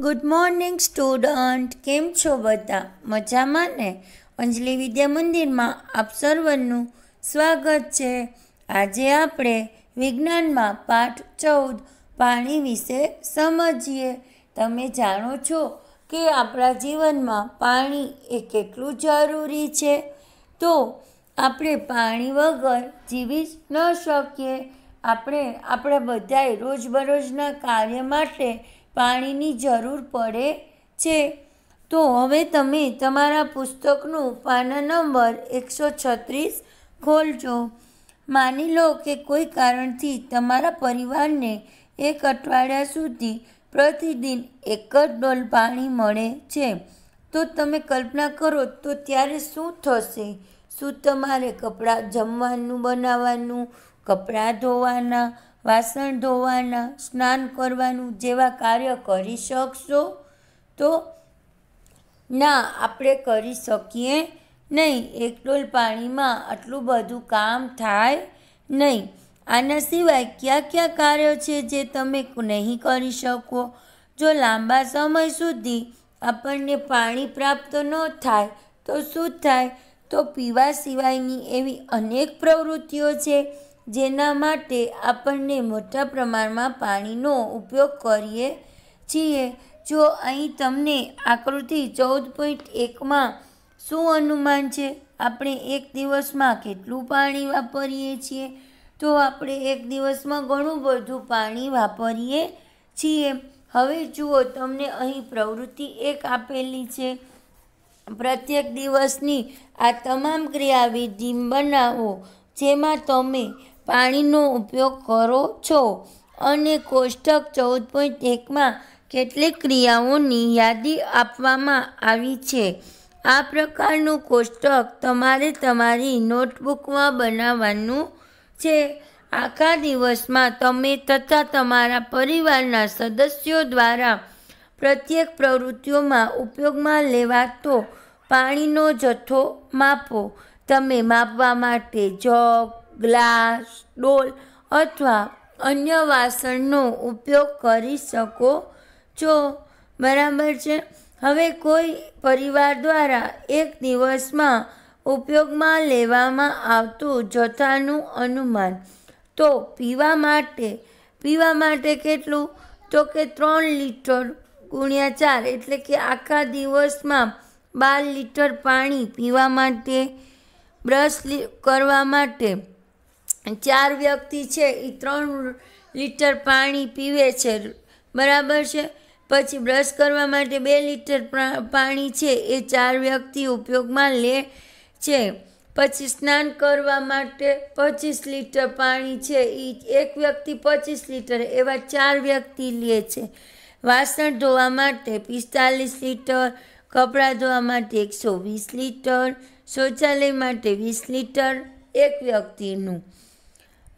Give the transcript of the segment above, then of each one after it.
Good morning student કેમ છો બધા? મજામાં ને? અંજલિ વિદ્યા મંદિરમાં આપ સર્વનું સ્વાગત છે. આજે આપણે વિજ્ઞાનમાં પાઠ ચૌદ પાણી વિશે સમજીએ. તમે જાણો છો કે આપણા જીવનમાં પાણી એ કેટલું જરૂરી છે? તો આપણે પાણી વગર જીવી ન શકીએ. આપણે આપણા બધાએ રોજબરોજના કાર્ય માટે પાણીની જરૂર પડે છે. તો હવે તમે તમારા પુસ્તકનું પાના નંબર એકસો છત્રીસ ખોલજો. માની લો કે કોઈ કારણથી તમારા પરિવારને એક અઠવાડિયા સુધી પ્રતિદિન એક જ ડોલ પાણી મળે છે. તો તમે કલ્પના કરો તો ત્યારે શું થશે? શું તમારે કપડાં જમવાનું, બનાવવાનું, કપડાં ધોવાના વાસણ ધોવાના, સ્નાન કરવાનું જેવા કાર્ય કરી શકશો, તો ના, આપણે કરી શકીએ નહીં. એક ડોલ પાણીમાં આટલું બધું કામ થાય નહીં. આના સિવાય કયા કયા કાર્યો છે જે તમે નહીં કરી શકો? જો લાંબા સમય સુધી આપણને પાણી પ્રાપ્ત ન થાય, તો શું થાય? તો પીવા સિવાયની એવી અનેક પ્રવૃત્તિઓ છે. જેના માટે આપણને મોટા પ્રમાણમાં પાણીનો ઉપયોગ કરીએ છીએ. જો અહીં તમને આકૃતિ ચૌદ પોઈન્ટ એકમાં શું અનુમાન છે? આપણે એક દિવસમાં કેટલું પાણી વાપરીએ છીએ? તો આપણે એક દિવસમાં ઘણું બધું પાણી વાપરીએ છીએ. હવે જુઓ, તમને અહીં પ્રવૃત્તિ એક આપેલી છે. પ્રત્યેક દિવસની આ તમામ ક્રિયાવિધિ બનાવો, જેમાં તમે પાણીનો ઉપયોગ કરો છો અને કોષ્ટક ચૌદ પોઈન્ટ એકમાં કેટલીક ક્રિયાઓની યાદી આપવામાં આવી છે. આ પ્રકારનું કોષ્ટક તમારે તમારી નોટબુકમાં બનાવવાનું છે. આખા દિવસમાં તમે તથા તમારા પરિવારના સદસ્યો દ્વારા પ્રત્યેક પ્રવૃત્તિઓમાં ઉપયોગમાં લેવાતો પાણીનો જથ્થો માપો. તમે માપવા માટે જગ ગ્લાસ, ડોલ અથવા અન્ય વાસણનો ઉપયોગ કરી શકો છો. બરાબર છે. હવે કોઈ પરિવાર દ્વારા એક દિવસમાં ઉપયોગમાં લેવામાં આવતું જથ્થાનું અનુમાન. તો પીવા માટે પીવા માટે કેટલું? તો કે ત્રણ લીટર ગુણ્યા ચાર, એટલે કે આખા દિવસમાં બાર લીટર પાણી પીવા માટે, બ્રશ કરવા માટે. ચાર વ્યક્તિ છે એ ત્રણ લીટર પાણી પીવે છે. બરાબર છે? પછી બ્રશ કરવા માટે બે લીટર પાણી છે, એ ચાર વ્યક્તિ ઉપયોગમાં લે છે. પછી સ્નાન કરવા માટે પચીસ લીટર પાણી છે એ એક વ્યક્તિ પચીસ લીટર, એવા ચાર વ્યક્તિ લે છે. વાસણ ધોવા માટે પિસ્તાલીસ લીટર, કપડાં ધોવા માટે એકસો વીસ લીટર, શૌચાલય માટે વીસ લીટર, એક વ્યક્તિનું.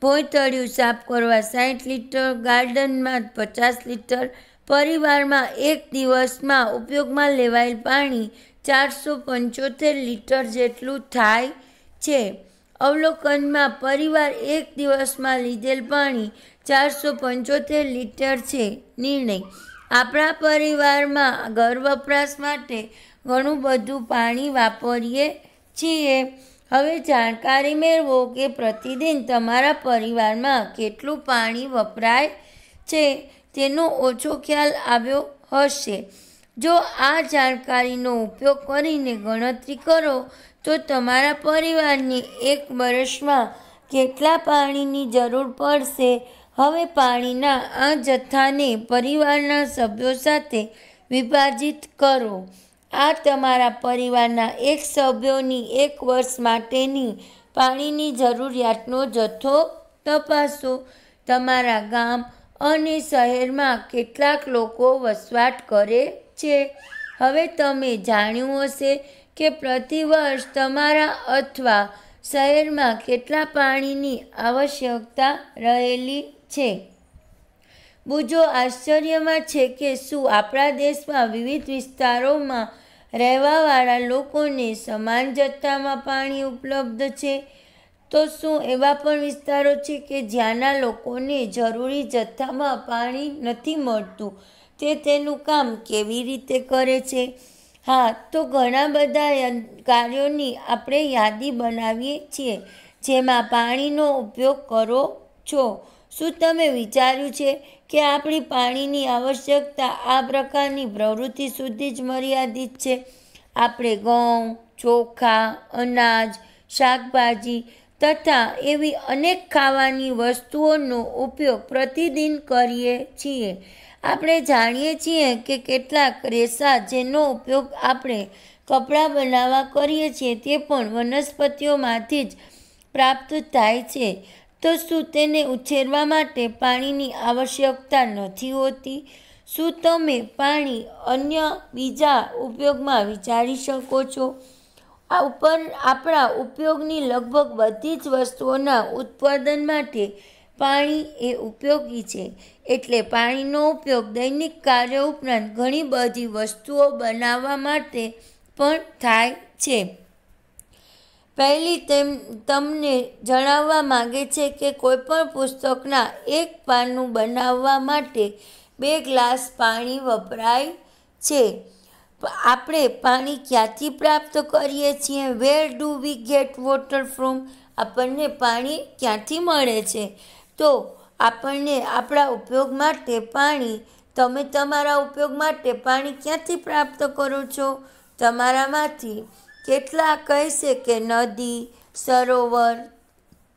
ભોંયતળિયું સાફ કરવા સાઠ લીટર, ગાર્ડનમાં પચાસ લીટર, પરિવારમાં એક દિવસમાં ઉપયોગમાં લેવાયેલ પાણી ચારસો પંચોતેર લીટર જેટલું થાય છે. અવલોકનમાં પરિવાર એક દિવસમાં લીધેલ પાણી ચારસો પંચોતેર લીટર છે. નિર્ણય. આપણા પરિવારમાં ઘર વપરાશ માટે ઘણું બધું પાણી વાપરીએ છીએ. હવે જાણકારી મેળવો કે પ્રતિદિન તમારા પરિવારમાં કેટલું પાણી વપરાય છે તેનો ઓછો ખ્યાલ આવ્યો હશે. જો આ જાણકારીનો ઉપયોગ કરીને ગણતરી કરો, તો તમારા પરિવારને એક વર્ષમાં કેટલા પાણીની જરૂર પડશે? હવે પાણીના આ જથ્થાને પરિવારના સભ્યો સાથે વિભાજિત કરો. આ તમારા પરિવારના એક સભ્યોની એક વર્ષ માટેની પાણીની જરૂરિયાતનો જથ્થો તપાસો. તમારા ગામ અને શહેરમાં કેટલાક લોકો વસવાટ કરે છે. હવે તમે જાણ્યું હશે કે પ્રતિવર્ષ તમારા અથવા શહેરમાં કેટલા પાણીની આવશ્યકતા રહેલી છે. બુજો આશ્ચર્યમાં છે કે શું આપણા દેશમાં વિવિધ વિસ્તારોમાં રહેવાવાળા લોકોને સમાન જથ્થામાં પાણી ઉપલબ્ધ છે? તો શું એવા પણ વિસ્તારો છે કે જ્યાંના લોકોને જરૂરી જથ્થામાં પાણી નથી મળતું? તે તેનું કામ કેવી રીતે કરે છે? હા, તો ઘણા બધા કાર્યોની આપણે યાદી બનાવીએ છીએ, જેમાં પાણીનો ઉપયોગ કરો છો. શું તમે વિચાર્યું છે કે આપણી પાણીની આવશ્યકતા આ પ્રકારની પ્રવૃત્તિ સુધી જ મર્યાદિત છે. આપણે ઘઉં, ચોખા, અનાજ, શાકભાજી તથા એવી અનેક ખાવાની વસ્તુઓનો ઉપયોગ પ્રતિદિન કરીએ છીએ. આપણે જાણીએ છીએ કે કેટલાક રેસા જેનો ઉપયોગ આપણે કપડાં બનાવવા કરીએ છીએ તે પણ વનસ્પતિઓમાંથી જ પ્રાપ્ત થાય છે. તો શું તેને ઉછેરવા માટે પાણીની આવશ્યકતા નથી હોતી? શું તમે પાણી અન્ય બીજા ઉપયોગમાં વિચારી શકો છો? આ ઉપર આપણા ઉપયોગની લગભગ બધી જ વસ્તુઓના ઉત્પાદન માટે પાણી એ ઉપયોગી છે. એટલે પાણીનો ઉપયોગ દૈનિક કાર્ય ઉપરાંત ઘણી બધી વસ્તુઓ બનાવવા માટે પણ થાય છે. પહેલી તેમ તમને જણાવવા માગે છે કે કોઈપણ પુસ્તકના એક પાનું બનાવવા માટે બે ગ્લાસ પાણી વપરાય છે. આપણે પાણી ક્યાંથી પ્રાપ્ત કરીએ છીએ? Where do we get water from આપણને પાણી ક્યાંથી મળે છે? તો આપણને આપણા ઉપયોગ માટે પાણી, તમે તમારા ઉપયોગ માટે પાણી ક્યાંથી પ્રાપ્ત કરો છો? તમારામાંથી કેટલા કહેશે કે નદી, સરોવર,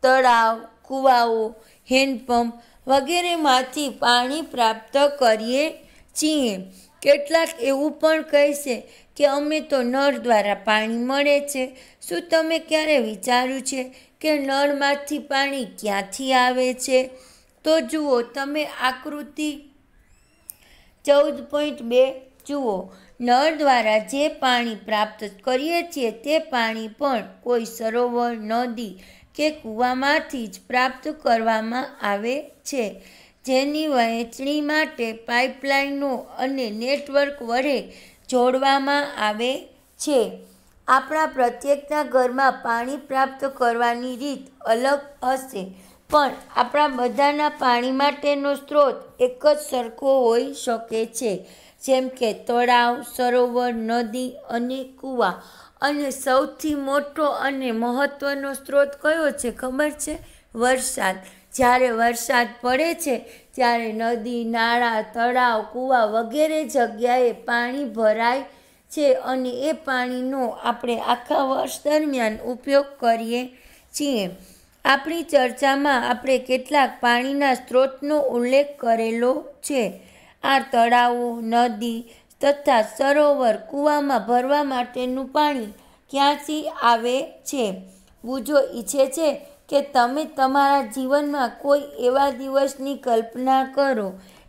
તળાવ, કૂવાઓ, હેન્ડપંપ વગેરેમાંથી પાણી પ્રાપ્ત કરીએ છીએ. કેટલાક એવું પણ કહેશે કે અમે તો નળ દ્વારા પાણી મળે છે. શું તમે ક્યારે વિચાર્યું છે કે નળમાંથી પાણી ક્યાંથી આવે છે? તો જુઓ, તમે આકૃતિ ચૌદ પોઈન્ટ બે જુઓ. નળ દ્વારા જે પાણી પ્રાપ્ત કરીએ છીએ તે પાણી પણ કોઈ સરોવર, નદી કે કૂવામાંથી જ પ્રાપ્ત કરવામાં આવે છે. જેની વહેંચણી માટે પાઇપલાઇનો અને નેટવર્ક વડે જોડવામાં આવે છે. આપણા પ્રત્યેકના ઘરમાં પાણી પ્રાપ્ત કરવાની રીત અલગ હશે, પણ આપણા બધાના પાણી માટેનો સ્ત્રોત એક જ સરખો હોઈ શકે છે. જેમ કે તળાવ, સરોવર, નદી અને કૂવા. અને સૌથી મોટો અને મહત્ત્વનો સ્ત્રોત કયો છે ખબર છે? વરસાદ. જ્યારે વરસાદ પડે છે, ત્યારે નદી, નાળા, તળાવ, કૂવા વગેરે જગ્યાએ પાણી ભરાય છે અને એ પાણીનો આપણે આખા વર્ષ દરમિયાન ઉપયોગ કરીએ છીએ. આપણી ચર્ચામાં આપણે કેટલાક પાણીના સ્ત્રોતનો ઉલ્લેખ કરેલો છે. આ તળાવો, નદી તથા સરોવર કૂવામાં ભરવા માટેનું પાણી ક્યાંથી આવે છે? બુજો ઈચ્છે છે કે તમે તમારા જીવનમાં કોઈ એવા દિવસની કલ્પના કરો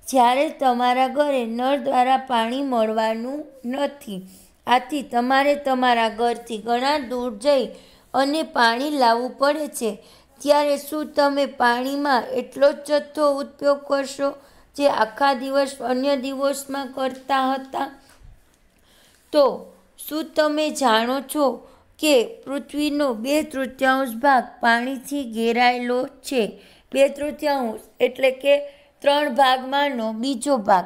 જ્યારે તમારા ઘરે નળ દ્વારા પાણી મળવાનું નથી. આથી તમારે તમારા ઘરથી ઘણા દૂર જઈ અને પાણી લાવવું પડે છે. ત્યારે શું તમે પાણીમાં એટલો જ જથ્થો ઉપયોગ કરશો? જે આખા દિવસ અન્ય દિવસમાં કરતા હતા. તો શું તમે જાણો છો કે પૃથ્વીનો બે તૃતીયાંશ ભાગ પાણીથી ઘેરાયેલો છે? બે તૃતીયાંશ એટલે કે ત્રણ ભાગમાંનો બીજો ભાગ.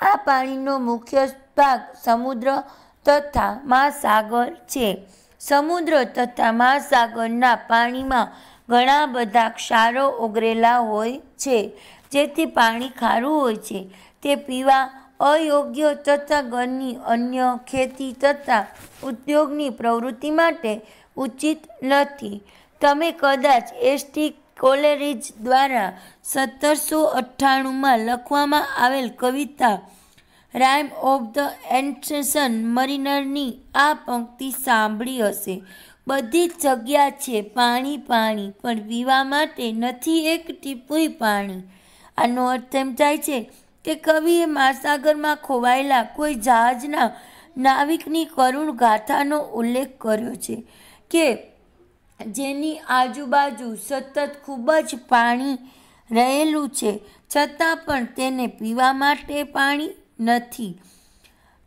આ પાણીનો મુખ્ય ભાગ સમુદ્ર તથા મહાસાગર છે. સમુદ્ર તથા મહાસાગરના પાણીમાં ઘણા બધા ક્ષારો ઓગરેલા હોય છે. જેથી પાણી ખારું હોય છે. તે પીવા અયોગ્ય તથા ઘરની અન્ય ખેતી તથા ઉદ્યોગની પ્રવૃત્તિ માટે ઉચિત નથી. તમે કદાચ એસટી કોલેરિજ દ્વારા સત્તરસો અઠ્ઠાણુંમાં લખવામાં આવેલ કવિતા રાઇમ ઓફ ધ એન્ટ્રેશન મરીનરની આ પંક્તિ સાંભળી હશે. બધી જ જગ્યા છે પાણી પાણી, પણ પીવા માટે નથી એક ટીપુય પાણી. આનો અર્થ એમ થાય છે કે કવિએ મહાસાગરમાં ખોવાયેલા કોઈ જહાજના નાવિકની કરુણ ગાથાનો ઉલ્લેખ કર્યો છે કે જેની આજુબાજુ સતત ખૂબ જ પાણી રહેલું છે, છતાં પણ તેને પીવા માટે પાણી નથી.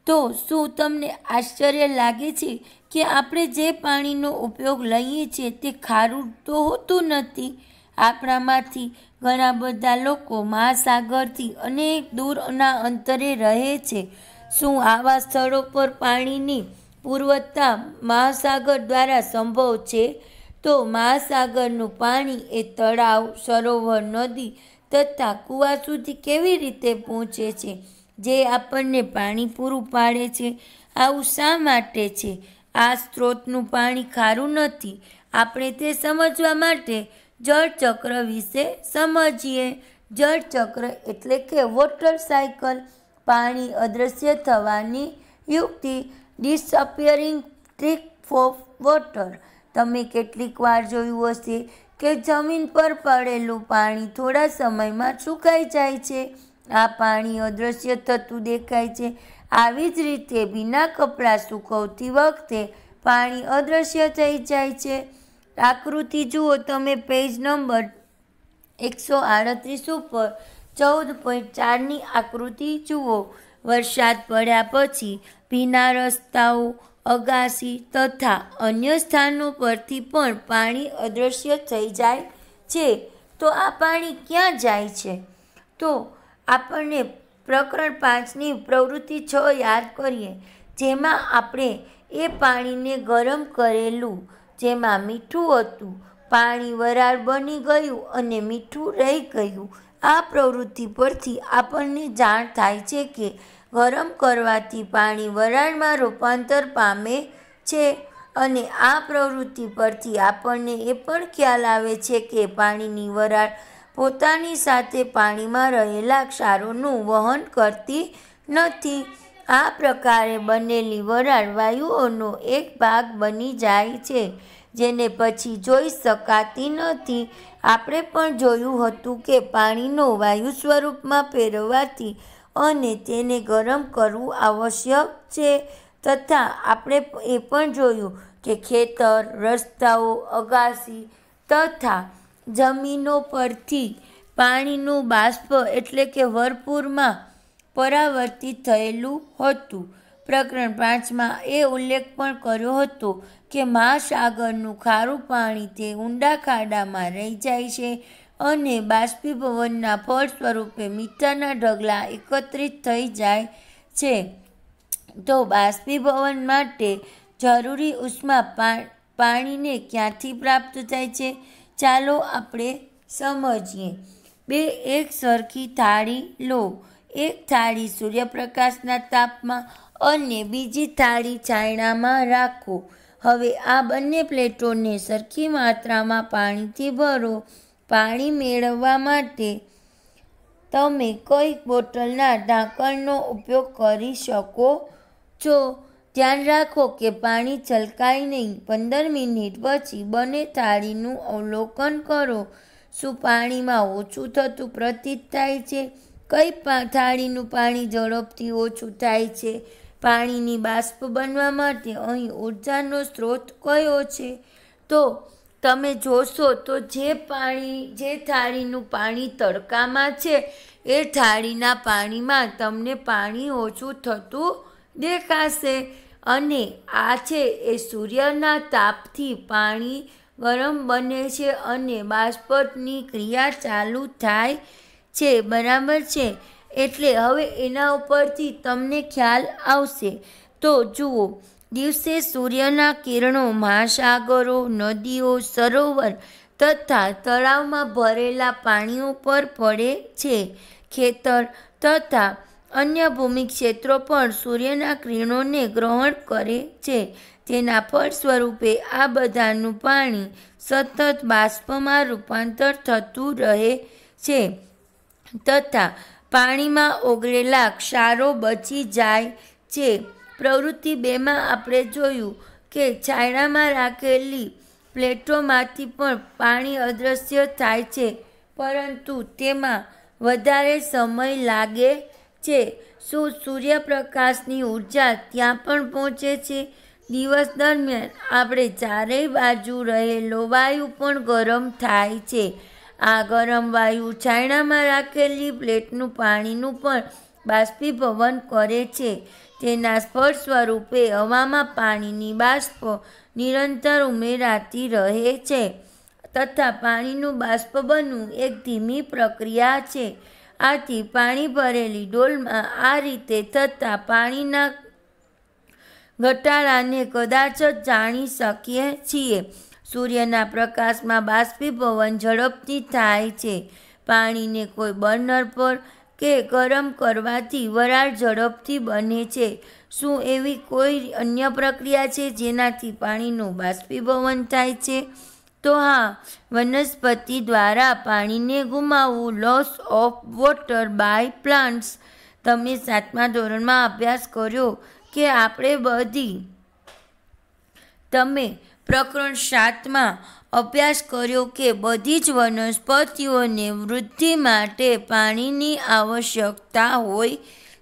તો શું તમને આશ્ચર્ય લાગે છે કે આપણે જે પાણીનો ઉપયોગ લઈએ છીએ તે ખારું તો હોતું નથી? આપણામાંથી ઘણા બધા લોકો મહાસાગરથી અનેક દૂરના અંતરે રહે છે. શું આવા સ્થળો પર પાણીની પૂર્વતા મહાસાગર દ્વારા સંભવ છે? તો મહાસાગરનું પાણી એ તળાવ, સરોવર, નદી તથા કૂવા સુધી કેવી રીતે પહોંચે છે? જે આપણને પાણી પૂરું પાડે છે? આવું શા માટે છે? આ સ્ત્રોતનું પાણી ખારું નથી. આપણે તે સમજવા માટે જળચક્ર વિશે સમજીએ. જળચક્ર એટલે કે વોટર સાયકલ પાણી અદૃશ્ય થવાની યુક્તિ ડિસઅપિયરિંગ ટ્રીક ઓફ વોટર તમે કેટલીક વાર જોયું હશે કે જમીન પર પડેલું પાણી થોડા સમયમાં સુકાઈ જાય છે. આ પાણી અદૃશ્ય થતું દેખાય છે. આવી જ રીતે ભીના કપડાં સૂકવતી વખતે પાણી અદૃશ્ય થઈ જાય છે. આકૃતિ જુઓ તમે પેજ નંબર એકસો આડત્રીસ ઉપર ચૌદ પોઈન્ટ ચારની આકૃતિ જુઓ. વરસાદ પડ્યા પછી ભીના રસ્તાઓ, અગાસી તથા અન્ય સ્થાનો પરથી પણ પાણી અદૃશ્ય થઈ જાય છે. તો આ પાણી ક્યાં જાય છે? તો આપણને પ્રકરણ પાંચની પ્રવૃત્તિ છ યાદ કરીએ, જેમાં આપણે એ પાણીને ગરમ કરેલું જેમાં મીઠું હતું, પાણી વરાળ બની ગયું અને મીઠું રહી ગયું. આ પ્રવૃત્તિ પરથી આપણને જાણ થાય છે કે ગરમ કરવાથી પાણી વરાળમાં રૂપાંતર પામે છે અને આ પ્રવૃત્તિ પરથી આપણને એ પણ ખ્યાલ આવે છે કે પાણીની વરાળ પોતાની સાથે પાણીમાં રહેલા ક્ષારોનું વહન કરતી નથી. આ પ્રકારે બનેલી વરાળ વાયુઓનો એક ભાગ બની જાય છે, જેને પછી જોઈ શકાતી નથી. આપણે પણ જોયું હતું કે પાણીનો વાયુ સ્વરૂપમાં ફેરવવાથી અને તેને ગરમ કરવું આવશ્યક છે, તથા આપણે એ પણ જોયું કે ખેતર, રસ્તાઓ, અગાસી તથા જમીનો પરથી પાણીનું બાષ્પ એટલે કે ભરપૂરમાં પરાવર્તિત થયેલું હતું. પ્રકરણ પાંચમાં એ ઉલ્લેખ પણ કર્યો હતો કે મહાસાગરનું ખારું પાણી તે ઊંડા ખાડામાં રહી જાય છે અને બાષ્પીભવનના ફળ સ્વરૂપે મીઠાના ઢગલા એકત્રિત થઈ જાય છે. તો બાષ્પીભવન માટે જરૂરી ઉષ્મા પાણીને ક્યાંથી પ્રાપ્ત થાય છે? ચાલો આપણે સમજીએ. બે, એક સરખી થાળી લો. એક થાળી સૂર્યપ્રકાશના તાપમાં અને બીજી થાળી છાયણામાં રાખો. હવે આ બંને પ્લેટોને સરખી માત્રામાં પાણીથી ભરો. પાણી મેળવવા માટે તમે કોઈ બોટલના ઢાંકણનો ઉપયોગ કરી શકો છો. ધ્યાન રાખો કે પાણી છલકાય નહીં. પંદર મિનિટ પછી બંને થાળીનું અવલોકન કરો. શું પાણીમાં ઓછું થતું પ્રતીત થાય છે? કઈ થાળીનું પાણી ઝડપથી ઓછું થાય છે? પાણીની બાષ્પ બનવા માટે અહીં ઉર્જાનો સ્ત્રોત કયો છે? તો તમે જોશો તો જે પાણી, જે થાળીનું પાણી તડકામાં છે, એ થાળીના પાણીમાં તમને પાણી ઓછું થતું દેખાશે અને આ છે એ સૂર્યના તાપથી પાણી ગરમ બને છે અને બાષ્પની ક્રિયા ચાલુ થાય છે, બરાબર છે? એટલે હવે એના ઉપરથી તમને ખ્યાલ આવશે. તો જુઓ, દિવસે સૂર્યના કિરણો મહાસાગરો, નદીઓ, સરોવર તથા તળાવમાં ભરેલા પાણીઓ પર પડે છે. ખેતર તથા અન્ય ભૂમિ ક્ષેત્રો પણ સૂર્યના કિરણોને ગ્રહણ કરે છે. તેના ફળ સ્વરૂપે આ બધાનું પાણી સતત બાષ્પમાં રૂપાંતર થતું રહે છે. તથા પાણીમાં ઓગળેલા ક્ષારો બચી જાય છે. પ્રવૃત્તિ બેમાં આપણે જોયું કે છાયડામાં રાખેલી પ્લેટોમાંથી પણ પાણી અદૃશ્ય થાય છે, પરંતુ તેમાં વધારે સમય લાગે છે. શું સૂર્યપ્રકાશની ઊર્જા ત્યાં પણ પહોંચે છે? દિવસ દરમિયાન આપણે ચારેય બાજુ રહેલો વાયુ પણ ગરમ થાય છે. આ ગરમ વાયુ છાયણામાં રાખેલી પ્લેટનું પાણીનું પણ બાષ્પીભવન કરે છે. તેના સ્પર્શ સ્વરૂપે હવામાં પાણીની બાષ્પ નિરંતર ઉમેરાતી રહે છે તથા પાણીનું બાષ્પ બનવું એક ધીમી પ્રક્રિયા છે. આથી પાણી ભરેલી ડોલમાં આ રીતે થતાં પાણીના ઘટાડાને કદાચ જાણી શકીએ છીએ. સૂર્યના પ્રકાશમાં બાષ્પીભવન ઝડપથી થાય છે. પાણીને કોઈ બર્નર પર કે ગરમ કરવાથી વરાળ ઝડપથી બને છે. શું એવી કોઈ અન્ય પ્રક્રિયા છે જેનાથી પાણીનું બાષ્પીભવન થાય છે? તો હા, વનસ્પતિ દ્વારા પાણીને ગુમાવવું loss of water by plants તમે સાતમા ધોરણમાં અભ્યાસ કર્યો કે આપણે બધી, તમે પ્રકરણ સાતમાં અભ્યાસ કર્યો કે બધી જ વનસ્પતિઓને વૃદ્ધિ માટે પાણીની આવશ્યકતા હોય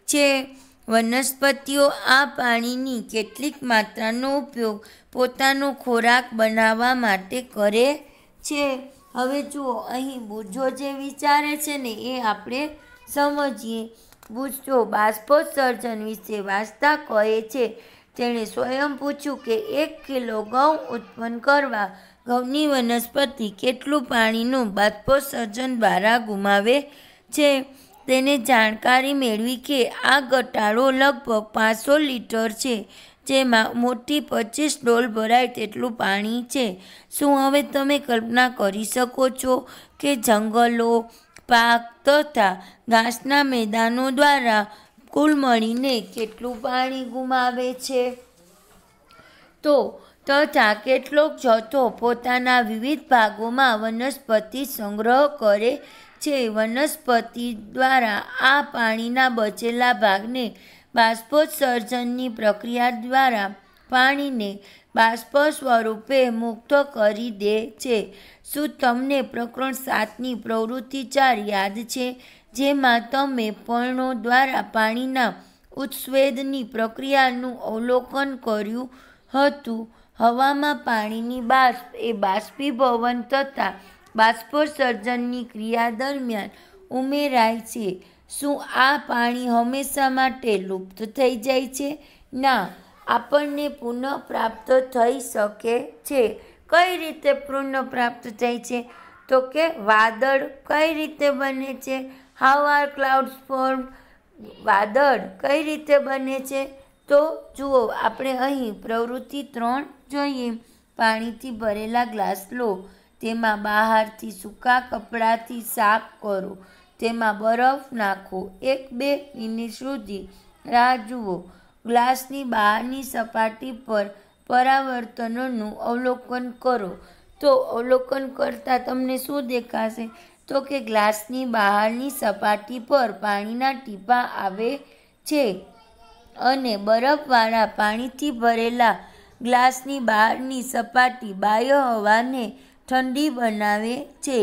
છે. વનસ્પતિઓ આ પાણીની કેટલીક માત્રાનો ઉપયોગ પોતાનો ખોરાક બનાવવા માટે કરે છે. હવે જુઓ, અહીં બુજો જે વિચારે છે ને, એ આપણે સમજીએ. બુજો બાષ્પોત્સર્જન વિશે વાંચતા કહે છે તેણે સ્વયં પૂછ્યું કે એક કિલો ઘઉં ઉત્પન્ન કરવા ઘઉંની વનસ્પતિ કેટલું પાણીનું બાષ્પોત્સર્જન દ્વારા ગુમાવે છે? તેને જાણકારી મેળવી કે આ ઘટાડો લગભગ પાંચસો લીટર છે, જેમાં મોટી પચીસ ડોલ ભરાય તેટલું પાણી છે. શું હવે તમે કલ્પના કરી શકો છો કે જંગલો, પાક તથા ઘાસના મેદાનો દ્વારા કુલ મળીને કેટલું પાણી ગુમાવે છે? તો તથા કેટલોક જથ્થો પોતાના વિવિધ ભાગોમાં વનસ્પતિ સંગ્રહ કરે છે. વનસ્પતિ દ્વારા આ પાણીના બચેલા ભાગને બાષ્પોત્સર્જનની પ્રક્રિયા દ્વારા પાણીને બાષ્પ સ્વરૂપે મુક્ત કરી દે છે. શું તમને પ્રકરણ સાતની પ્રવૃત્તિ ચાર યાદ છે? જેમાં તમે પર્ણો દ્વારા પાણીના ઉત્સ્વેદની પ્રક્રિયાનું અવલોકન કર્યું હતું. હવામાં પાણીની બાષ્પ એ બાષ્પીભવન તથા બાષ્પોસર્જનની ક્રિયા દરમિયાન ઉમેરાય છે. શું આ પાણી હંમેશા માટે લુપ્ત થઈ જાય છે? ના, આપણને પુનઃપ્રાપ્ત થઈ શકે છે. કઈ રીતે પુનઃપ્રાપ્ત થાય છે? તો કે વાદળ કઈ રીતે બને છે? હાઉ આર ક્લાઉડ્સ ફોર્મ વાદળ કઈ રીતે બને છે? તો જુઓ, આપણે અહીં પ્રવૃત્તિ ત્રણ જોઈએ. પાણીથી ભરેલા ગ્લાસ લો. તેમાં બહારથી સૂકા કપડાથી સાફ કરો. તેમાં બરફ નાખો. એક, બે મિનિટ સુધી. રાહ જુઓ. ગ્લાસની બહારની સપાટી પર પરાવર્તનોનું અવલોકન કરો. તો અવલોકન કરતાં તમને શું દેખાશે? તો કે ગ્લાસની બહારની સપાટી પર પાણીના ટીપાં આવે છે અને બરફવાળા પાણીથી ભરેલા ગ્લાસની બહારની સપાટી બાહ્ય હવાને ઠંડી બનાવે છે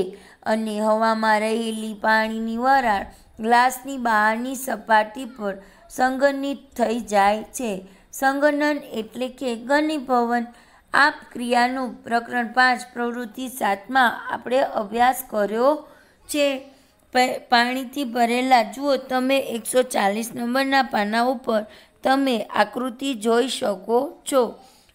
અને હવામાં રહેલી પાણીની વરાળ ગ્લાસની બહારની સપાટી પર સંગનિત થઈ જાય છે. સંગનન એટલે કે ઘનીભવન. આ ક્રિયાનું પ્રકરણ પાંચ પ્રવૃત્તિ સાતમાં આપણે અભ્યાસ કર્યો છે પાણીથી ભરેલા, જુઓ તમે એકસો ચાલીસ નંબરના પાના ઉપર તમે આકૃતિ જોઈ શકો છો.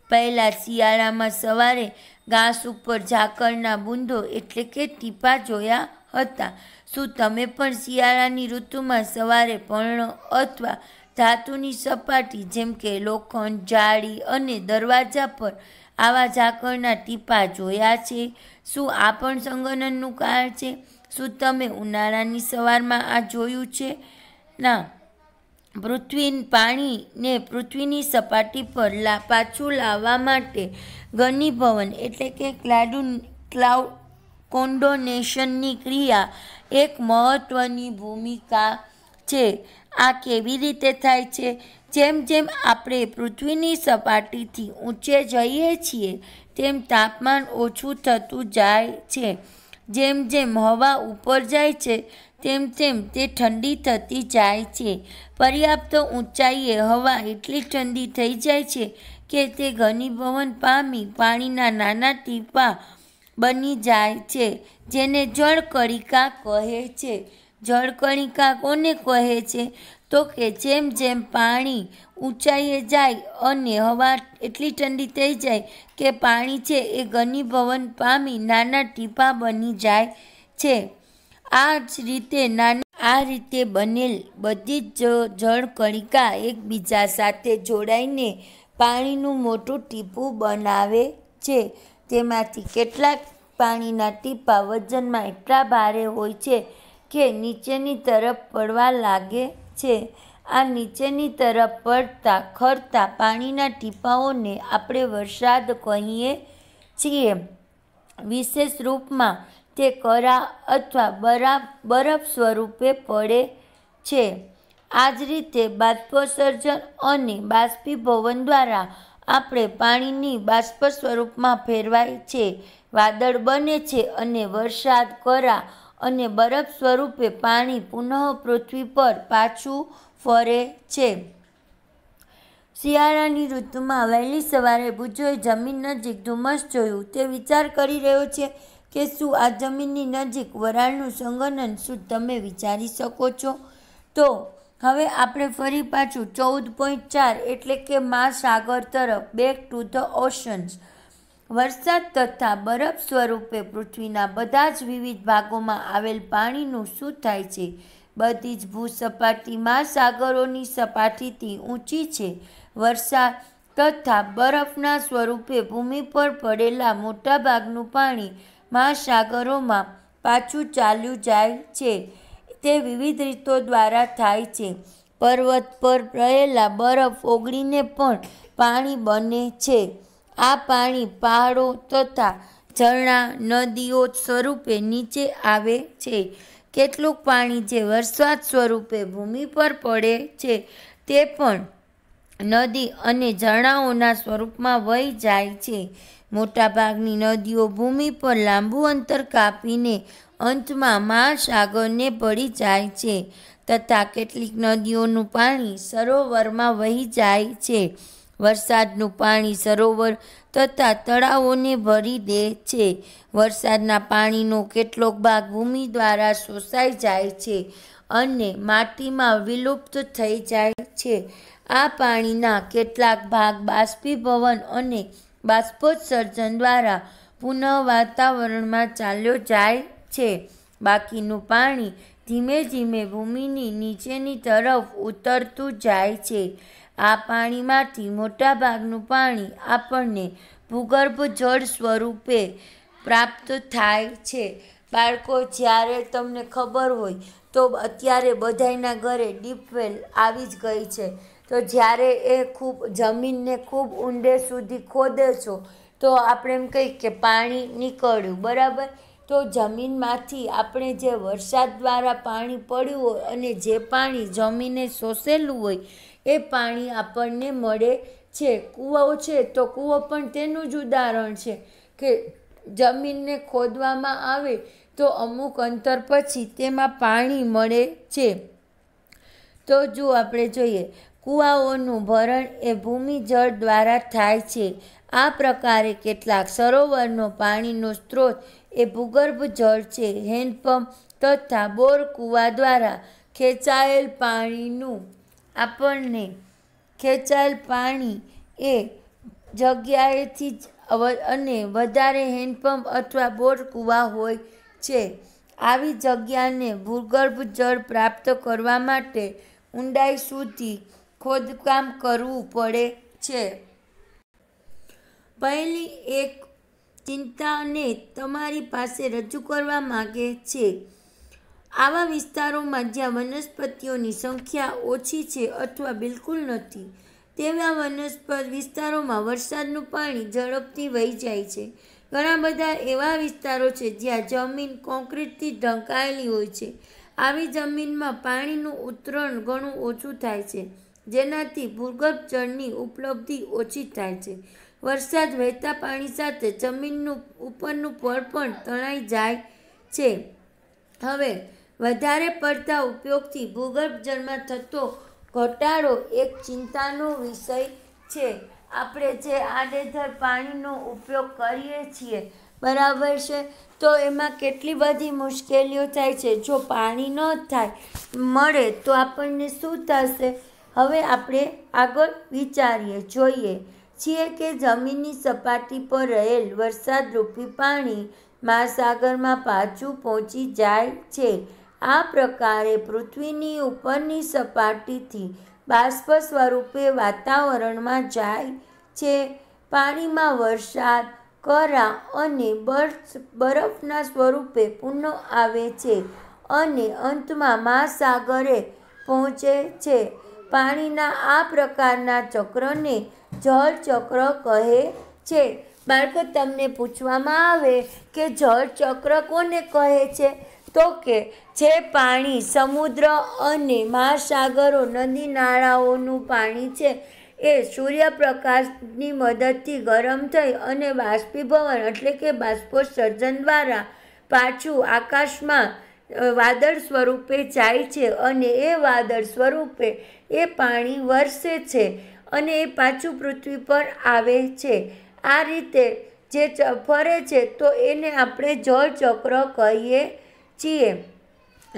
પહેલાં શિયાળામાં સવારે ઘાસ ઉપર ઝાકળના બૂંદો એટલે કે ટીપા જોયા હતા. શું તમે પણ શિયાળાની ઋતુમાં સવારે પર્ણ અથવા ધાતુની સપાટી જેમ કે લોખંડ, જાળી અને દરવાજા પર આવા ઝાકળના ટીપા જોયા છે? શું આ પણ સંગનનનું કારણ છે? શું તમે ઉનાળાની સવારમાં આ જોયું છે? ના. પૃથ્વી પાણીને પૃથ્વીની સપાટી પર લા, પાછું લાવવા માટે ઘનીભવન એટલે કે ક્લાડુ ક્લાઉડ કોન્ડોનેશનની ક્રિયા એક મહત્ત્વની ભૂમિકા છે. આ કેવી રીતે થાય છે? જેમ જેમ આપણે પૃથ્વીની સપાટીથી ઊંચે જઈએ છીએ, તેમ તાપમાન ઓછું થતું જાય છે. જેમ જેમ હવા ઉપર જાય છે, તેમ તેમ તે ઠંડી થતી જાય છે. પર્યાપ્ત ઊંચાઈએ હવા એટલી ઠંડી થઈ જાય છે કે તે ઘનીભવન પામી પાણીના નાના ટીપા બની જાય છે, જેને જળકણિકા કહે છે. જળકણિકા કોને કહે છે? તો કે જેમ જેમ પાણી ઊંચાઈએ જાય અને હવા એટલી ઠંડી થઈ જાય કે પાણી છે એ ઘનીભવન પામી નાના ટીપા બની જાય છે. આ જ રીતે નાની આ રીતે બનેલ બધી જ જળ કણિકા એકબીજા સાથે જોડાઈને પાણીનું મોટું ટીપું બનાવે છે. તેમાંથી કેટલાક પાણીના ટીપા વજનમાં એટલા ભારે હોય છે કે નીચેની તરફ પડવા લાગે છે. આ નીચેની તરફ પડતા ખરતા પાણીના ટીપાઓને આપણે વરસાદ કહીએ છીએ. વિશેષ રૂપમાં તે કરા અથવા બરા, બરફ સ્વરૂપે પડે છે. આ જ રીતે બાષ્પસર્જન અને બાષ્પીભવન દ્વારા આપણે પાણીની બાષ્પ સ્વરૂપમાં ફેરવાય છે. વાદળ બને છે અને વરસાદ કરા અને બરફ સ્વરૂપે પાણી પુનઃ પૃથ્વી પર પાછું ફરે છે. શિયાળાની ઋતુમાં વહેલી સવારે બુજોએ જમીન નજીક ધુમ્મસ જોયું. તે વિચાર કરી રહ્યો છે કે શું આ જમીનની નજીક વરાળનું સંગનન શું તમે વિચારી શકો છો? તો હવે આપણે ફરી પાછું ચૌદ પોઈન્ટ ચાર એટલે કે મહાસાગર તરફ બેક ટુ ધ ઓશન્સ વરસાદ તથા બરફ સ્વરૂપે પૃથ્વીના બધા જ વિવિધ ભાગોમાં આવેલ પાણીનું શું થાય છે? બધી જ ભૂસપાટી મહાસાગરોની સપાટીથી ઊંચી છે. વરસાદ તથા બરફના સ્વરૂપે ભૂમિ પર પડેલા મોટાભાગનું પાણી મહાસાગરોમાં પાછું ચાલ્યું જાય છે. તે વિવિધ રીતો દ્વારા થાય છે. પર્વત પર રહેલા બરફ ઓગળીને પણ પાણી બને છે. આ પાણી પહાડો તથા ઝરણા નદીઓ સ્વરૂપે નીચે આવે છે. કેટલુંક પાણી જે વરસાદ સ્વરૂપે ભૂમિ પર પડે છે, તે પણ નદી અને ઝરણાઓના સ્વરૂપમાં વહી જાય છે. મોટાભાગની નદીઓ ભૂમિ પર લાંબુ અંતર કાપીને અંતમાં મહાસાગરને ભળી જાય છે, તથા કેટલીક નદીઓનું પાણી સરોવરમાં વહી જાય છે. વરસાદનું પાણી સરોવર તથા તળાવોને ભરી દે છે. વરસાદના પાણીનો કેટલોક ભાગ ભૂમિ દ્વારા શોષાઈ જાય છે અને માટીમાં વિલુપ્ત થઈ જાય છે. આ પાણીના કેટલાક ભાગ બાષ્પીભવન અને બાષ્પોત્સર્જન દ્વારા પુનઃ વાતાવરણમાં ચાલ્યો જાય છે. બાકીનું પાણી ધીમે ધીમે ભૂમિની નીચેની તરફ ઉતરતું જાય છે. આ પાણીમાંથી મોટાભાગનું પાણી આપણને ભૂગર્ભ જળ સ્વરૂપે પ્રાપ્ત થાય છે. બાળકો, જ્યારે તમને ખબર હોય તો અત્યારે બધાના ઘરે ડીપવેલ આવી જ ગઈ છે. તો જ્યારે એ ખૂબ જમીનને ખૂબ ઊંડે સુધી ખોદે છો, તો આપણે એમ કહીએ કે પાણી નીકળ્યું, બરાબર? તો જમીનમાંથી આપણે જે વરસાદ દ્વારા પાણી પડ્યું હોય અને જે પાણી જમીને શોષેલું હોય એ પાણી આપણને મળે છે. કૂવો છે તો કૂવો પણ તેનું જ ઉદાહરણ છે કે જમીનને ખોદવામાં આવે તો અમુક અંતર પછી તેમાં પાણી મળે છે. તો જો આપણે જોઈએ, કૂવાઓનું ભરણ એ ભૂમિજળ દ્વારા થાય છે. આ પ્રકારે કેટલાક સરોવરનો પાણીનો સ્ત્રોત એ ભૂગર્ભ જળ છે. હેન્ડપંપ તથા બોર કૂવા દ્વારા ખેંચાયેલ પાણીનું આપણને ખેંચાયેલ પાણી એ જગ્યાએથી જ અને વધારે હેન્ડપંપ અથવા બોર કૂવા હોય છે. આવી જગ્યાને ભૂગર્ભ જળ પ્રાપ્ત કરવા માટે ઊંડાઈ સુધી ખોદકામ કરવું પડે છે. પહેલી એક ચિંતાને તમારી પાસે રજૂ કરવા માગે છે. આવા વિસ્તારોમાં જ્યાં વનસ્પતિઓની સંખ્યા ઓછી છે અથવા બિલકુલ નથી, તેવા વનસ્પત વિસ્તારોમાં વરસાદનું પાણી ઝડપથી વહી જાય છે. ઘણા બધા એવા વિસ્તારો છે જ્યાં જમીન કોન્ક્રીટથી ઢંકાયેલી હોય છે. આવી જમીનમાં પાણીનું ઉતરણ ઘણું ઓછું થાય છે, જેનાથી ભૂગર્ભ જળની ઉપલબ્ધિ ઓછી થાય છે. વરસાદ વહેતા પાણી સાથે જમીનનું ઉપરનું પડ પણ તણાઈ જાય છે. હવે વધારે પડતા ઉપયોગથી ભૂગર્ભ જળમાં થતો ઘટાડો એક ચિંતાનો વિષય છે. આપણે જે આડેધડ પાણીનો ઉપયોગ કરીએ છીએ, બરાબર છે? તો એમાં કેટલી બધી મુશ્કેલીઓ થાય છે. જો પાણી ન થાય, મળે તો આપણને શું થશે? હવે આપણે આગળ વિચારીએ, જોઈએ. છીએ કે જમીનની સપાટી પર રહેલ વરસાદરૂપી પાણી મહાસાગરમાં પાછું પહોંચી જાય છે. આ પ્રકારે પૃથ્વીની ઉપરની સપાટીથી બાષ્પ સ્વરૂપે વાતાવરણમાં જાય છે. પાણીમાં વરસાદ, કરા અને બરફના સ્વરૂપે પુનઃ આવે છે અને અંતમાં મહાસાગરે પહોંચે છે. પાણીના આ પ્રકારના ચક્રને જળચક્ર કહે છે. બાળકો, તમને પૂછવામાં આવે કે જળચક્ર કોને કહે છે? તો કે જે પાણી સમુદ્ર અને મહાસાગરો, નદી નાળાઓનું પાણી છે, એ સૂર્યપ્રકાશની મદદથી ગરમ થઈ અને બાષ્પીભવન એટલે કે બાષ્પોત્સર્જન દ્વારા પાછું આકાશમાં વાદળ સ્વરૂપે જાય છે અને એ વાદળ સ્વરૂપે એ પાણી વરસે છે અને એ પાછું પૃથ્વી પર આવે છે. આ રીતે જે ફરે છે તો એને આપણે જળચક્ર કહીએ છીએ.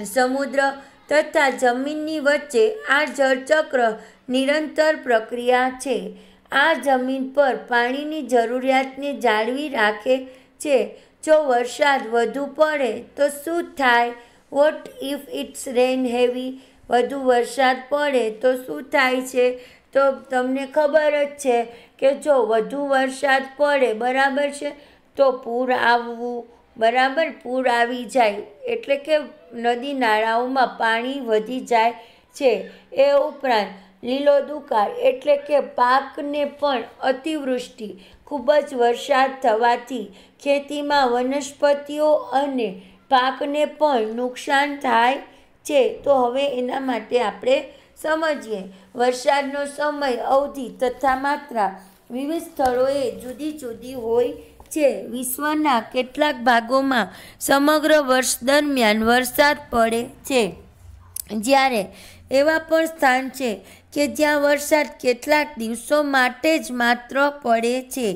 સમુદ્ર તથા જમીનની વચ્ચે આ જળચક્ર નિરંતર પ્રક્રિયા છે. આ જમીન પર પાણીની જરૂરિયાતને જાળવી રાખે છે. જો વરસાદ વધુ પડે તો શું થાય? What if it's rain heavy વધુ વરસાદ પડે તો શું થાય છે? તો તમને ખબર જ છે કે જો વધુ વરસાદ પડે, બરાબર છે? તો પૂર આવવું, બરાબર? પૂર આવી જાય. એટલે કે નદી નાળાઓમાં પાણી વધી જાય છે. એ ઉપરાંત લીલો દુકાળ એટલે કે પાકને પણ અતિવૃષ્ટિ, ખૂબ જ વરસાદ થવાથી ખેતીમાં વનસ્પતિઓ અને પાકને પણ નુકસાન થાય છે. તો હવે એના માટે આપણે સમજીએ. વરસાદનો સમય, અવધિ તથા માત્રા વિવિધ સ્થળોએ જુદી જુદી હોય છે વિશ્વના કેટલાક ભાગોમાં સમગ્ર વર્ષ દરમિયાન વરસાદ પડે છે. જ્યારે એવા પણ સ્થાન છે કે જ્યાં વરસાદ કેટલાક દિવસો માટે જ માત્ર પડે છે.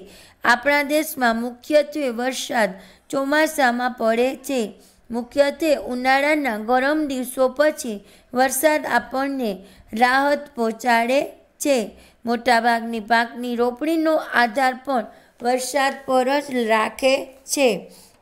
આપણા દેશમાં મુખ્યત્વે વરસાદ ચોમાસામાં પડે છે. મુખ્યત્વે ઉનાળાના ગરમ દિવસો પછી વરસાદ આપણને રાહત પહોંચાડે છે. મોટાભાગની પાકની રોપણીનો આધાર પણ વરસાદ પર જ રાખે છે.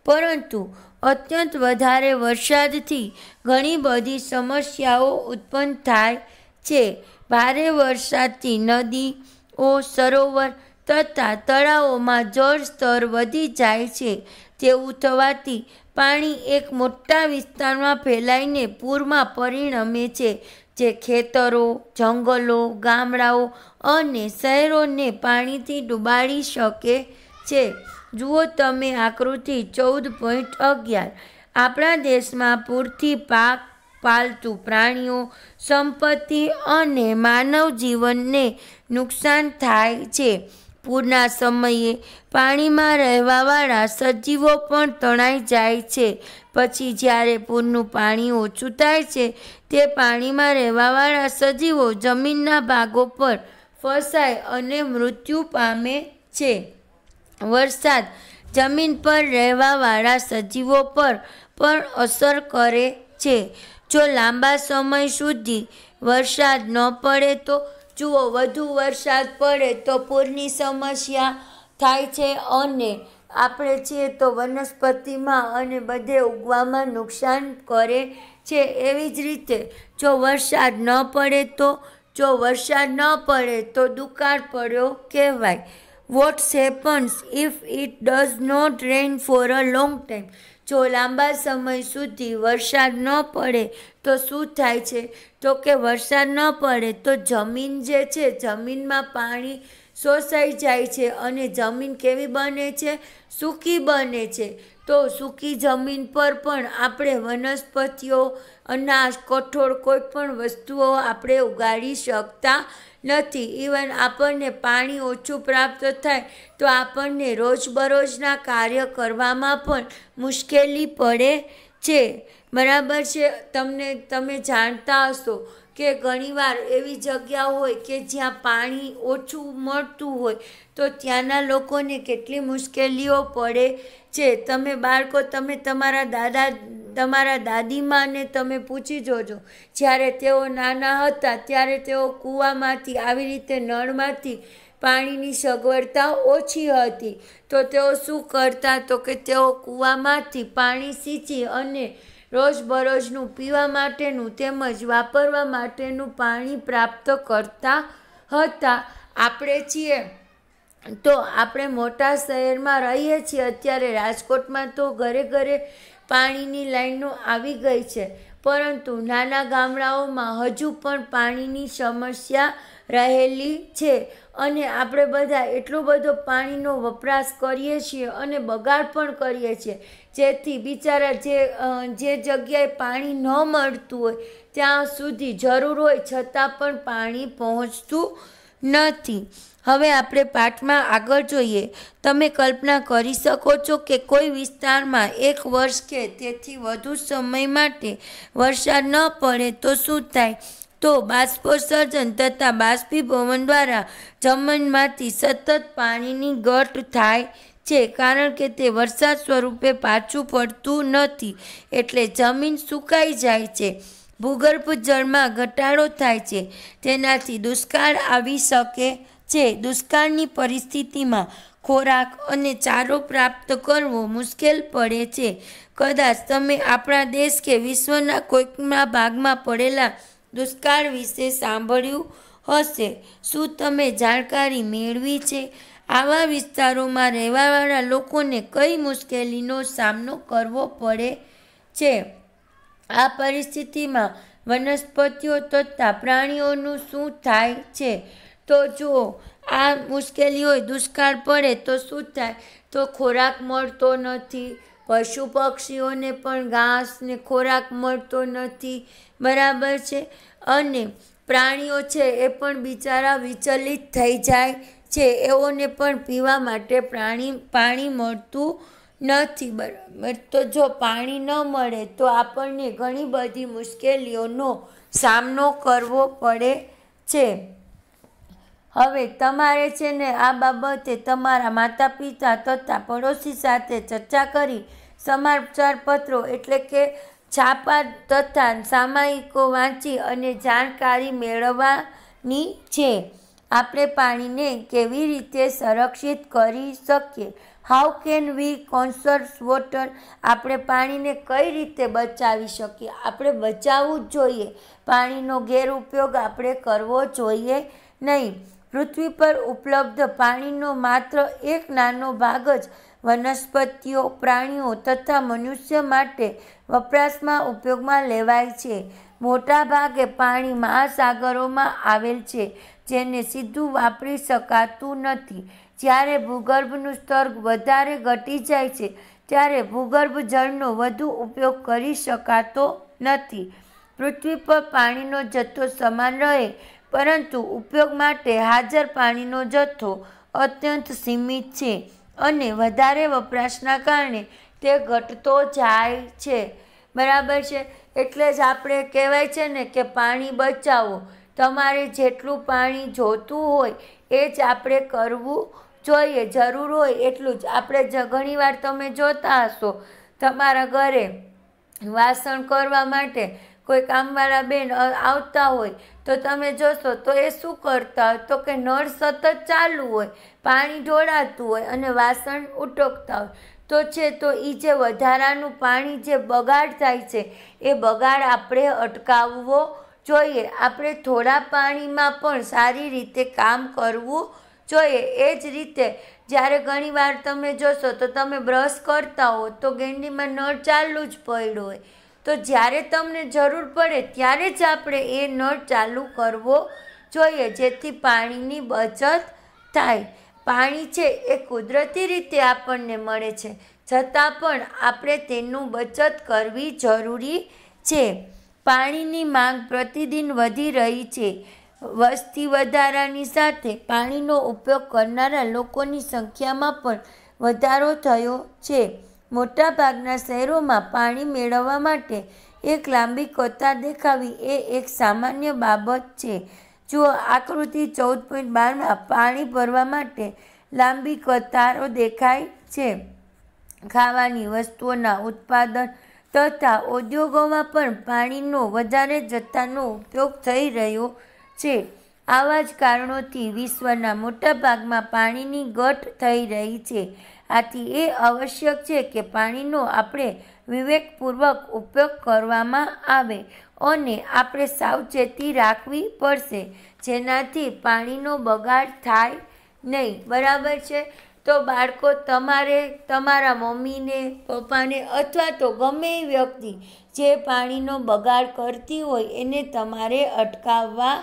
પરંતુ અત્યંત વધારે વરસાદથી ઘણી બધી સમસ્યાઓ ઉત્પન્ન થાય છે. ભારે વરસાદથી નદીઓ, સરોવર તથા તળાવોમાં જળ સ્તર વધી જાય છે. તેવું થવાથી પાણી એક મોટા વિસ્તારમાં ફેલાઈને પૂરમાં પરિણમે છે. જે ખેતરો, જંગલો, ગામડાઓ અને શહેરોને પાણીથી ડૂબાડી શકે છે. જુઓ તમે આકૃતિ ચૌદ પોઈન્ટ અગિયાર. આપણા દેશમાં પૂરથી પાક, પાલતુ પ્રાણીઓ, સંપત્તિ અને માનવ જીવનને નુકસાન થાય છે. પૂરના સમયે પાણીમાં રહેવાવાળા સજીવો પણ તણાઈ જાય છે. પછી જ્યારે પૂરનું પાણી ઓછું થાય છે, તે પાણીમાં રહેવાવાળા સજીવો જમીનના ભાગો પર ફસાય અને મૃત્યુ પામે છે. વરસાદ જમીન પર રહેવાવાળા સજીવો પર પણ અસર કરે છે. જો લાંબા સમય સુધી વરસાદ ન પડે તો જુઓ, વધુ વરસાદ પડે તો પૂરની સમસ્યા થાય છે અને આપણે છીએ તો વનસ્પતિમાં અને બધે ઉગવામાં નુકસાન કરે છે. એવી જ રીતે, જો વરસાદ ન પડે તો, જો વરસાદ ન પડે તો દુકાળ પડ્યો કહેવાય. What's happens if it does not rain for a long time જો લાંબા સમય સુધી વરસાદ ન પડે, તો શું થાય છે? તો કે વરસાદ ન પડે, તો જમીન જે છે, જમીનમાં પાણી શોષાઈ જાય છે અને જમીન કેવી બને છે? સૂકી બને છે. તો સૂકી જમીન પર પણ આપણે વનસ્પતિઓ, અનાજ, કઠોળ કોઈ પણ વસ્તુઓ આપણે ઉગાડી શકતા નથી. ઇવન આપણને પાણી ઓછું પ્રાપ્ત થાય તો આપણને રોજબરોજના કાર્ય કરવામાં પણ મુશ્કેલી પડે છે. બરાબર છે? તમને, તમે જાણતા હશો કે ઘણીવાર એવી જગ્યા હોય કે જ્યાં પાણી ઓછું મળતું હોય તો ત્યાંના લોકોને કેટલી મુશ્કેલીઓ પડે છે તમે બાળકો, તમે તમારા દાદા, તમારા દાદીમાને તમે પૂછી જોજો. જ્યારે તેઓ નાના હતા, ત્યારે તેઓ કૂવામાંથી આવી રીતે નળમાંથી પાણીની સગવડતા ઓછી હતી. તો તેઓ શું કરતા તો કે તેઓ કૂવામાંથી પાણી સીંચી અને રોજબરોજનું પીવા માટેનું તેમજ વાપરવા માટેનું પાણી પ્રાપ્ત કરતા હતા. આપણે છીએ તો આપણે મોટા શહેરમાં રહીએ છીએ, અત્યારે રાજકોટમાં તો ઘરે ઘરે પાણીની લાઈનો આવી ગઈ છે. પરંતુ નાના ગામડાઓમાં હજુ પણ પાણીની સમસ્યા રહેલી છે અને આપણે બધા એટલો બધો પાણીનો વપરાશ કરીએ છીએ અને બગાડ પણ કરીએ છીએ. જેથી બિચારા જે જે જગ્યાએ પાણી ન મળતું હોય, ત્યાં સુધી જરૂર હોય છતાં પણ પાણી પહોંચતું નથી. હવે આપણે પાઠમાં આગળ જોઈએ. તમે કલ્પના કરી શકો છો કે કોઈ વિસ્તારમાં એક વર્ષ કે તેથી વધુ સમય માટે વરસાદ ન પડે તો શું થાય? તો બાષ્પોત્સર્જન તથા બાષ્પીભવન દ્વારા જમીનમાંથી સતત પાણીની ઘટ થાય છે કારણ કે તે વરસાદ સ્વરૂપે પાછું પડતું નથી. એટલે જમીન સુકાઈ જાય છે. ભૂગર્ભ જળમાં ઘટાડો થાય છે. તેનાથી દુષ્કાળ આવી શકે છે. દુષ્કાળની પરિસ્થિતિમાં ખોરાક અને ચારો પ્રાપ્ત કરવો મુશ્કેલ પડે છે. કદાચ તમે આપણા દેશ કે વિશ્વના કોઈકના ભાગમાં પડેલા દુષ્કાળ વિશે સાંભળ્યું હશે. શું તમે જાણકારી મેળવી છે? આવા વિસ્તારોમાં રહેવાવાળા લોકોને કઈ મુશ્કેલીનો સામનો કરવો પડે છે? આ પરિસ્થિતિમાં વનસ્પતિઓ તથા પ્રાણીઓનું શું થાય છે? તો જુઓ, આ મુશ્કેલી હોય દુષ્કાળ પડે તો શું થાય? તો ખોરાક મળતો નથી, પશુ પક્ષીઓને પણ ઘાસ ને ખોરાક મળતો નથી, બરાબર છે? અને પ્રાણીઓ છે એ પણ બિચારા વિચલિત થઈ જાય છે, એઓને પણ પીવા માટે પ્રાણી, પાણી મળતું નથી બરાબર. તો જો પાણી ન મળે તો આપણને ઘણી બધી મુશ્કેલીઓનો સામનો કરવો પડે છે. હવે તમારે છે ને આ બાબતે તમારા માતા પિતા તથા પડોશી સાથે ચર્ચા કરી, સમાચાર પત્રો એટલે કે છાપા તથા સામાયિકો વાંચી અને જાણકારી મેળવવાની છે. આપણે પાણીને કેવી રીતે સંરક્ષિત કરી શકીએ? How can we conserve water આપણે પાણીને કઈ રીતે બચાવી શકીએ? આપણે બચાવવું જ જોઈએ. પાણીનો ગેરઉપયોગ આપણે કરવો જોઈએ નહીં. પૃથ્વી પર ઉપલબ્ધ પાણીનો માત્ર એક નાનો ભાગ જ વનસ્પતિઓ, પ્રાણીઓ તથા મનુષ્ય માટે વપરાશમાં ઉપયોગમાં લેવાય છે. મોટા ભાગે પાણી મહાસાગરોમાં આવેલ છે, જેને સીધું વાપરી શકાતું નથી. જ્યારે ભૂગર્ભનું સ્તર વધારે ઘટી જાય છે, ત્યારે ભૂગર્ભ જળનો વધુ ઉપયોગ કરી શકાતો નથી. પૃથ્વી પર પાણીનો જથ્થો સમાન રહે, પરંતુ ઉપયોગ માટે હાજર પાણીનો જથ્થો અત્યંત સીમિત છે અને વધારે વપરાશના કારણે તે ઘટતો જાય છે. બરાબર છે? એટલે જ આપણે કહેવાય છે ને કે પાણી બચાવો. તમારે જેટલું પાણી જોતું હોય, એ જ આપણે કરવું જોઈએ, જરૂર હોય એટલું જ. આપણે જ ઘણીવાર તમે જોતા હશો તમારા ઘરે વાસણ કરવા માટે કોઈ કામવાળા બેન આવતા હોય તો તમે જોશો તો એ શું કરતા હોય? તો કે નળ સતત ચાલુ હોય, પાણી ઢોળાતું હોય અને વાસણ ઉટકતા હોય. તો છે તો એ જે વધારાનું પાણી જે બગાડ થાય છે, એ બગાડ આપણે અટકાવવો જોઈએ. આપણે થોડા પાણીમાં પણ સારી રીતે કામ કરવું જોઈએ, એ જ રીતે જ્યારે ઘણીવાર તમે જોશો તો તમે બ્રશ કરતા હો તો ગેંડીમાં નળ ચાલુ જ પડ્યો હોય. તો જ્યારે તમને જરૂર પડે ત્યારે જ આપણે એ નળ ચાલુ કરવો જોઈએ, જેથી પાણીની બચત થાય. પાણી છે એ કુદરતી રીતે આપણને મળે છે. છતાં પણ આપણે તેનું બચત કરવી જરૂરી છે. પાણીની માંગ પ્રતિદિન વધી રહી છે. વસ્તી વધારાની સાથે પાણીનો ઉપયોગ કરનારા લોકોની સંખ્યામાં પણ વધારો થયો છે. મોટાભાગના શહેરોમાં પાણી મેળવવા માટે એક લાંબી કતાર દેખાવી એ એક સામાન્ય બાબત છે. જો આકૃતિ ચૌદ પોઈન્ટ બારમાં પાણી ભરવા માટે લાંબી કતારો દેખાય છે, ખાવાની વસ્તુઓના ઉત્પાદન તથા ઉદ્યોગોમાં પણ પાણીનો વધારે જથ્થાનો ઉપયોગ થઈ રહ્યો છે આવા જ કારણોથી વિશ્વના મોટા ભાગમાં પાણીની ઘટ થઈ રહી છે. આથી એ આવશ્યક છે કે પાણીનો આપણે વિવેકપૂર્વક ઉપયોગ કરવામાં આવે અને આપણે સાવચેતી રાખવી પડશે, જેનાથી પાણીનો બગાડ થાય નહીં. બરાબર છે? તો બાળકો, તમારે તમારા મમ્મીને, પપ્પાને અથવા તો ગમે એ વ્યક્તિ જે પાણીનો બગાડ કરતી હોય એને તમારે અટકાવવા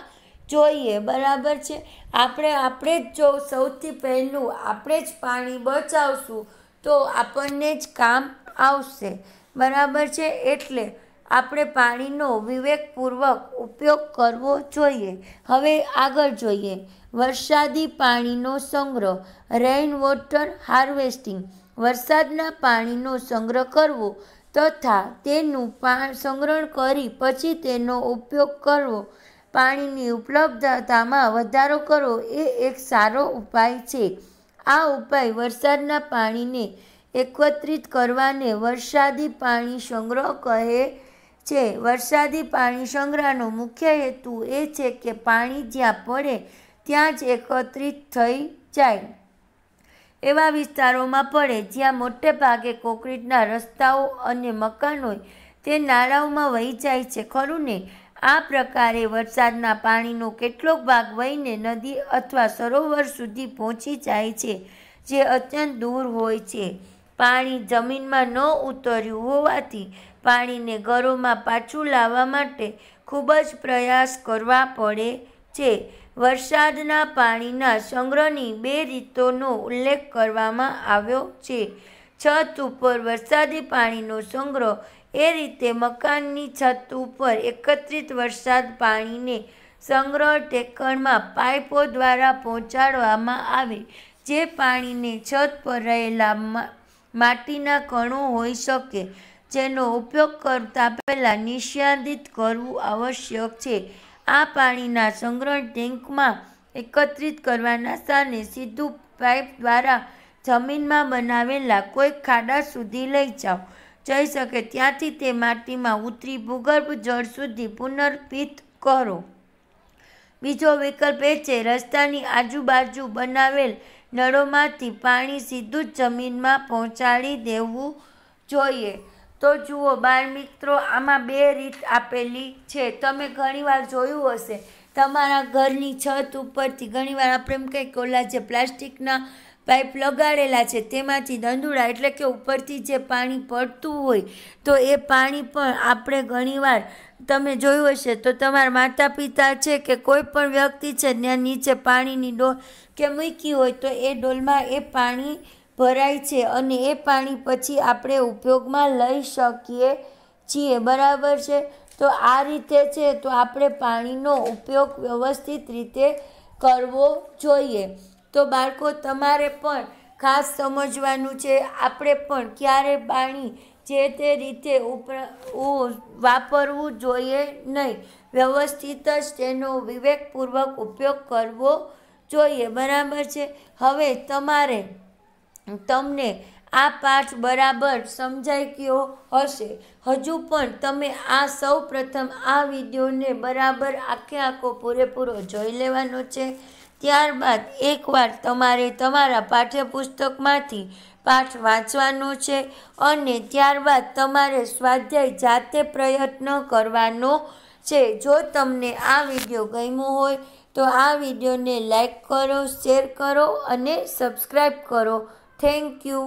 જોઈએ, બરાબર છે? આપણે આપણે જ જો સૌથી પહેલું આપણે જ પાણી બચાવશું, તો આપણને જ કામ આવશે. બરાબર છે? એટલે આપણે પાણીનો વિવેકપૂર્વક ઉપયોગ કરવો જોઈએ. હવે આગળ જોઈએ. વરસાદી પાણીનો સંગ્રહ રેઇન વોટર હાર્વેસ્ટિંગ વરસાદના પાણીનો સંગ્રહ કરવો તથા તેનું સંગ્રહણ કરી પછી તેનો ઉપયોગ કરવો. પાણીની ઉપલબ્ધતામાં વધારો કરવો એ એક સારો ઉપાય છે. આ ઉપાય વરસાદના પાણીને એકત્રિત કરવાને વરસાદી પાણી સંગ્રહ કહે છે. વરસાદી પાણી સંગ્રહનો મુખ્ય હેતુ એ છે કે પાણી જ્યાં પડે ત્યાં જ એકત્રિત થઈ જાય. એવા વિસ્તારોમાં પડે જ્યાં મોટે ભાગે કોંક્રીટના રસ્તાઓ અને મકાન હોય તે નાળાઓમાં વહી જાય છે. ખરું ને? આ પ્રકારે વરસાદના પાણીનો કેટલોક ભાગ વહીને નદી અથવા સરોવર સુધી પહોંચી જાય છે, જે અત્યંત દૂર હોય છે. પાણી જમીનમાં ન ઉતર્યું હોવાથી પાણીને ઘરોમાં પાછું લાવવા માટે ખૂબ જ પ્રયાસ કરવા પડે છે. વરસાદના પાણીના સંગ્રહની બે રીતોનો ઉલ્લેખ કરવામાં આવ્યો છે. છત ઉપર વરસાદી પાણીનો સંગ્રહ એ રીતે મકાનની છત ઉપર એકત્રિત વરસાદ પાણીને સંગ્રહ ટેકણમાં પાઇપો દ્વારા પહોંચાડવામાં આવે, જે પાણીને છત પર રહેલા માટીના કણો હોઈ શકે, જેનો ઉપયોગ કરતા પહેલાં નિષ્યાદિત કરવું આવશ્યક છે. આ પાણીના સંગ્રહ ટેન્કમાં એકત્રિત કરવાના સ્થાને સીધું પાઇપ દ્વારા જમીનમાં બનાવેલા કોઈ ખાડા સુધી લઈ જાઓ. જઈ શકે ત્યાંથી તે માટીમાં ઉતરી ભૂગર્ભ જળ સુધી પુનર્પિત કરો. બીજો વિકલ્પ એ છે, રસ્તાની આજુબાજુ બનાવેલ નળોમાંથી પાણી સીધું જ જમીનમાં પહોંચાડી દેવું જોઈએ. તો જુઓ, બાળ મિત્રો, આમાં બે રીત આપેલી છે. તમે ઘણીવાર જોયું હશે, તમારા ઘરની છત ઉપરથી ઘણીવાર આપણે એમ કંઈક ઓલા જે પ્લાસ્ટિકના પાઇપ લગાડેલા છે. તેમાંથી દંદુડા એટલે કે ઉપરથી જે પાણી પડતું હોય, તો એ પાણી પણ આપણે ઘણીવાર તમે જોયું હશે, તો તમારા માતા પિતા છે કે કોઈ પણ વ્યક્તિ છે ત્યાં નીચે પાણીની ડોલ કે મૂકી હોય, તો એ ડોલમાં એ પાણી ભરાય છે અને એ પાણી પછી આપણે ઉપયોગમાં લઈ શકીએ છીએ. બરાબર છે? તો આ રીતે છે, તો આપણે પાણીનો ઉપયોગ વ્યવસ્થિત રીતે કરવો જોઈએ. તો બાળકો, તમારે પણ ખાસ સમજવાનું છે, આપણે પણ ક્યારે પાણી જે તે રીતે વાપરવું જોઈએ નહીં. વ્યવસ્થિત જ તેનો વિવેકપૂર્વક ઉપયોગ કરવો જોઈએ, બરાબર છે? હવે તમારે, તમને આ પાઠ બરાબર સમજાઈ ગયો હશે. હજુ પણ તમે આ સૌ પ્રથમ આ વિડીયોને બરાબર આખે આખો પૂરેપૂરો જોઈ લેવાનો છે. ત્યારબાદ એકવાર તમારે તમારા પાઠ્યપુસ્તકમાંથી પાઠ વાંચવાનો છે અને ત્યારબાદ તમારે સ્વાધ્યાય જાતે પ્રયત્ન કરવાનો છે. જો તમને આ વીડિયો ગમ્યો હોય તો આ વિડીયોને લાઈક કરો, શેર કરો અને સબસ્ક્રાઈબ કરો. Thank you.